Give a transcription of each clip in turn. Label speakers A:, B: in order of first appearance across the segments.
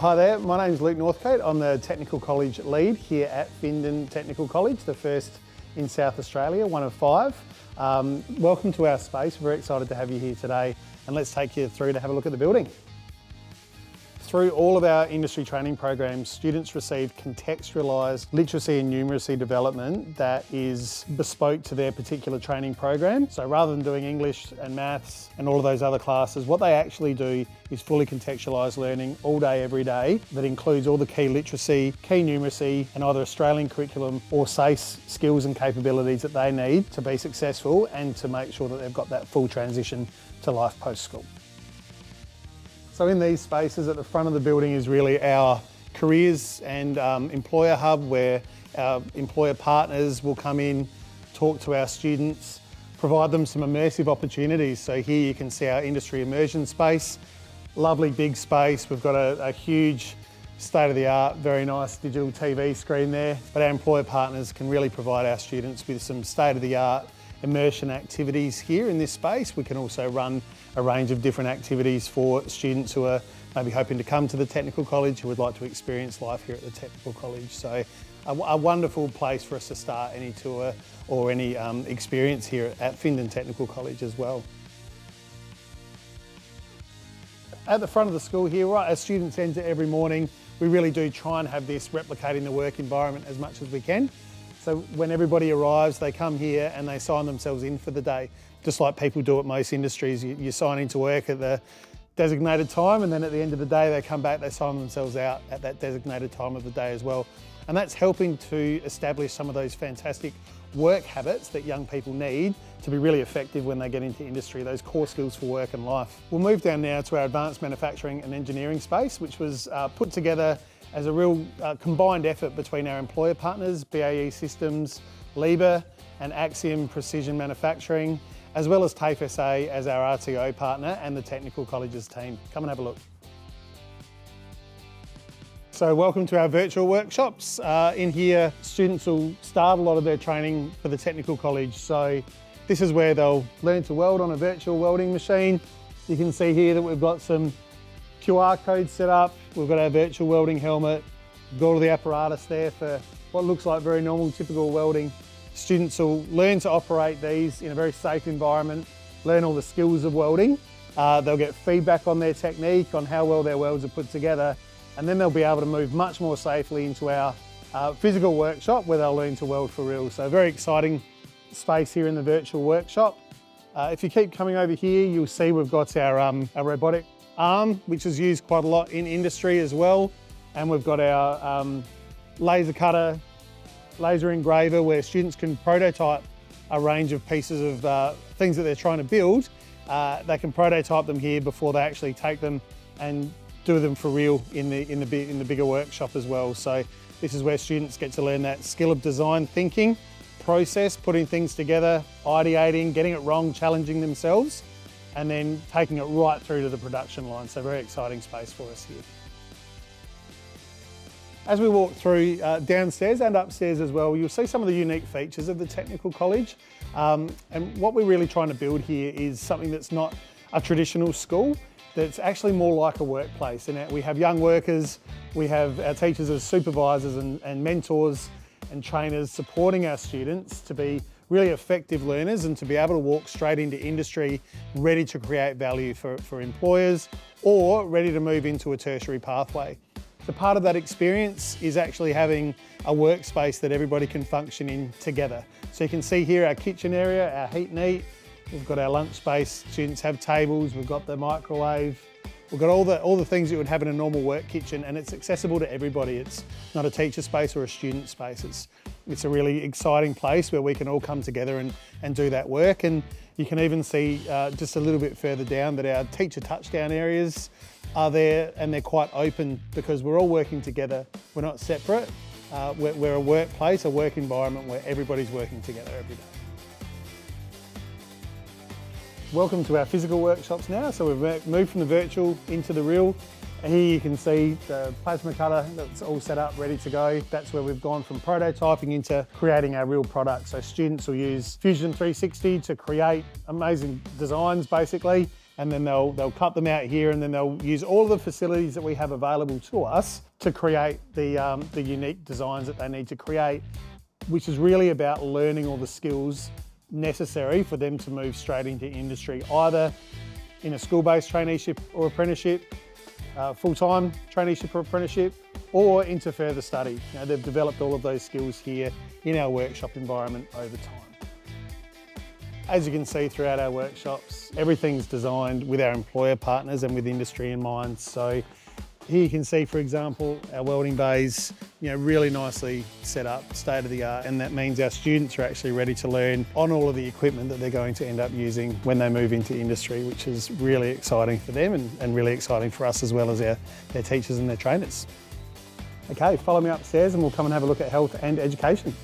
A: Hi there, my name is Luke Northcote. I'm the Technical College lead here at Findon Technical College, the first in South Australia, one of five. Um, welcome to our space, very excited to have you here today and let's take you through to have a look at the building. Through all of our industry training programs, students receive contextualised literacy and numeracy development that is bespoke to their particular training program. So rather than doing English and maths and all of those other classes, what they actually do is fully contextualised learning all day, every day that includes all the key literacy, key numeracy and either Australian curriculum or SACE skills and capabilities that they need to be successful and to make sure that they've got that full transition to life post-school. So in these spaces at the front of the building is really our careers and um, employer hub where our employer partners will come in, talk to our students, provide them some immersive opportunities. So here you can see our industry immersion space, lovely big space. We've got a, a huge state-of-the-art, very nice digital TV screen there. But our employer partners can really provide our students with some state-of-the-art immersion activities here in this space. We can also run a range of different activities for students who are maybe hoping to come to the Technical College, who would like to experience life here at the Technical College. So a, a wonderful place for us to start any tour or any um, experience here at Findon Technical College as well. At the front of the school here, right as students enter every morning, we really do try and have this replicating the work environment as much as we can. So when everybody arrives, they come here and they sign themselves in for the day. Just like people do at most industries, you, you sign into work at the designated time and then at the end of the day they come back, they sign themselves out at that designated time of the day as well. And that's helping to establish some of those fantastic work habits that young people need to be really effective when they get into industry, those core skills for work and life. We'll move down now to our advanced manufacturing and engineering space, which was uh, put together as a real uh, combined effort between our employer partners, BAE Systems, Liebherr and Axiom Precision Manufacturing, as well as TAFE SA as our RTO partner and the Technical Colleges team. Come and have a look. So welcome to our virtual workshops. Uh, in here, students will start a lot of their training for the Technical College. So this is where they'll learn to weld on a virtual welding machine. You can see here that we've got some QR code set up. We've got our virtual welding helmet. We've got all the apparatus there for what looks like very normal, typical welding. Students will learn to operate these in a very safe environment, learn all the skills of welding. Uh, they'll get feedback on their technique, on how well their welds are put together, and then they'll be able to move much more safely into our uh, physical workshop where they'll learn to weld for real. So very exciting space here in the virtual workshop. Uh, if you keep coming over here, you'll see we've got our, um, our robotic arm, which is used quite a lot in industry as well. And we've got our um, laser cutter, laser engraver, where students can prototype a range of pieces of uh, things that they're trying to build. Uh, they can prototype them here before they actually take them and do them for real in the, in the, in the bigger workshop as well. So this is where students get to learn that skill of design thinking, process, putting things together, ideating, getting it wrong, challenging themselves, and then taking it right through to the production line. So very exciting space for us here. As we walk through uh, downstairs and upstairs as well, you'll see some of the unique features of the Technical College. Um, and what we're really trying to build here is something that's not a traditional school that's actually more like a workplace. And we have young workers, we have our teachers as supervisors and, and mentors and trainers supporting our students to be really effective learners and to be able to walk straight into industry ready to create value for, for employers or ready to move into a tertiary pathway. So part of that experience is actually having a workspace that everybody can function in together. So you can see here our kitchen area, our heat and eat, We've got our lunch space, students have tables, we've got the microwave, we've got all the, all the things you would have in a normal work kitchen and it's accessible to everybody. It's not a teacher space or a student space. It's, it's a really exciting place where we can all come together and, and do that work. And you can even see uh, just a little bit further down that our teacher touchdown areas are there and they're quite open because we're all working together. We're not separate. Uh, we're, we're a workplace, a work environment where everybody's working together every day. Welcome to our physical workshops now. So we've moved from the virtual into the real. Here you can see the plasma cutter that's all set up, ready to go. That's where we've gone from prototyping into creating our real product. So students will use Fusion 360 to create amazing designs basically, and then they'll, they'll cut them out here and then they'll use all the facilities that we have available to us to create the, um, the unique designs that they need to create, which is really about learning all the skills necessary for them to move straight into industry, either in a school-based traineeship or apprenticeship, uh, full-time traineeship or apprenticeship, or into further study. You know, they've developed all of those skills here in our workshop environment over time. As you can see throughout our workshops, everything's designed with our employer partners and with industry in mind. So here you can see, for example, our welding bays, you know, really nicely set up, state of the art, and that means our students are actually ready to learn on all of the equipment that they're going to end up using when they move into industry, which is really exciting for them and, and really exciting for us as well as our, their teachers and their trainers. Okay, follow me upstairs and we'll come and have a look at health and education.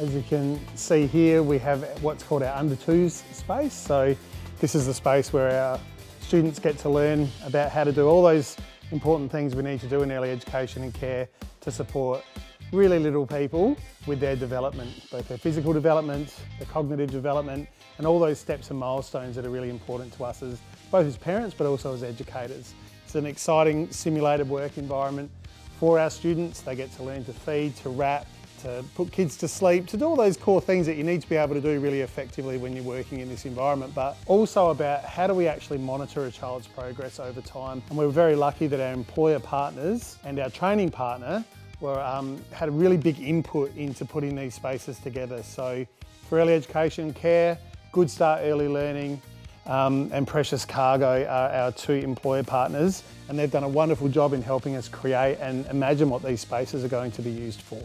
A: As you can see here, we have what's called our under twos space. So this is the space where our students get to learn about how to do all those important things we need to do in early education and care to support really little people with their development, both their physical development, their cognitive development, and all those steps and milestones that are really important to us as both as parents but also as educators. It's an exciting simulated work environment for our students. They get to learn to feed, to wrap, to put kids to sleep, to do all those core things that you need to be able to do really effectively when you're working in this environment, but also about how do we actually monitor a child's progress over time. And we're very lucky that our employer partners and our training partner were, um, had a really big input into putting these spaces together. So for early education care, Good Start Early Learning, um, and Precious Cargo are our two employer partners and they've done a wonderful job in helping us create and imagine what these spaces are going to be used for.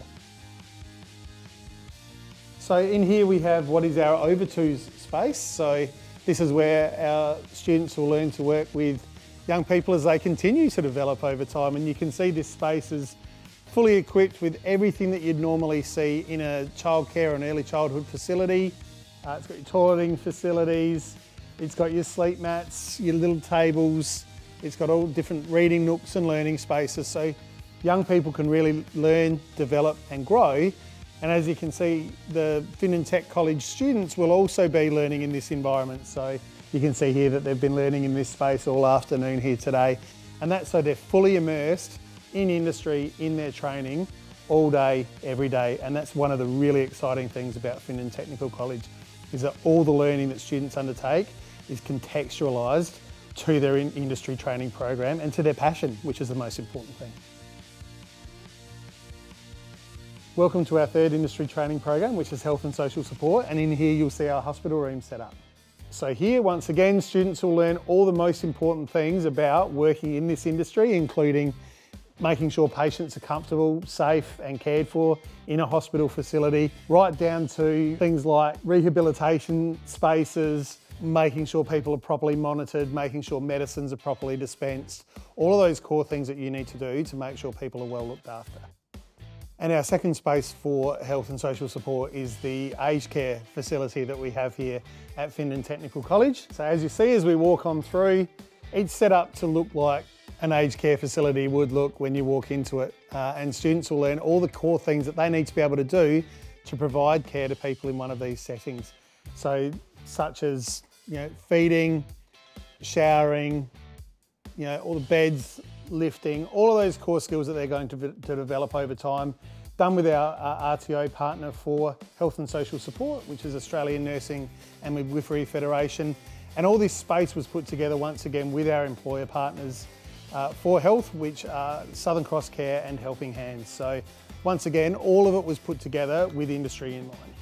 A: So in here we have what is our over twos space. So this is where our students will learn to work with young people as they continue to develop over time. And you can see this space is fully equipped with everything that you'd normally see in a childcare and early childhood facility. Uh, it's got your toileting facilities, it's got your sleep mats, your little tables, it's got all different reading nooks and learning spaces. So young people can really learn, develop and grow and as you can see, the Findon Tech College students will also be learning in this environment. So you can see here that they've been learning in this space all afternoon here today. And that's so they're fully immersed in industry, in their training, all day, every day. And that's one of the really exciting things about Findon Technical College, is that all the learning that students undertake is contextualised to their in industry training program and to their passion, which is the most important thing. Welcome to our third industry training program, which is health and social support. And in here, you'll see our hospital room set up. So here, once again, students will learn all the most important things about working in this industry, including making sure patients are comfortable, safe and cared for in a hospital facility, right down to things like rehabilitation spaces, making sure people are properly monitored, making sure medicines are properly dispensed, all of those core things that you need to do to make sure people are well looked after. And our second space for health and social support is the aged care facility that we have here at Findon Technical College. So as you see as we walk on through, it's set up to look like an aged care facility would look when you walk into it. Uh, and students will learn all the core things that they need to be able to do to provide care to people in one of these settings. So such as you know, feeding, showering, you know, all the beds, lifting, all of those core skills that they're going to, to develop over time, done with our RTO partner for Health and Social Support, which is Australian Nursing and Midwifery Federation. And all this space was put together once again with our employer partners uh, for health, which are Southern Cross Care and Helping Hands. So once again, all of it was put together with industry in mind.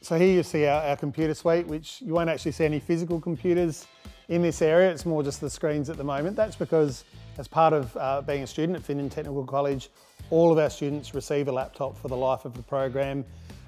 A: So here you see our, our computer suite, which you won't actually see any physical computers in this area. It's more just the screens at the moment. That's because as part of uh, being a student at Findon Technical College, all of our students receive a laptop for the life of the program.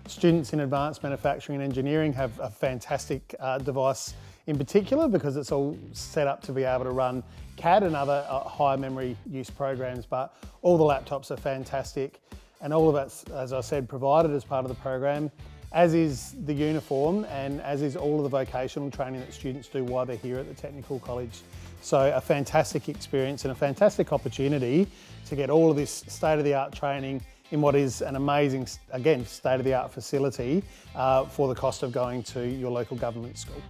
A: Students in advanced manufacturing and engineering have a fantastic uh, device in particular because it's all set up to be able to run CAD and other uh, high memory use programs, but all the laptops are fantastic and all of that's, as I said, provided as part of the program as is the uniform and as is all of the vocational training that students do while they're here at the Technical College. So a fantastic experience and a fantastic opportunity to get all of this state-of-the-art training in what is an amazing, again, state of the art facility uh, for the cost of going to your local government school.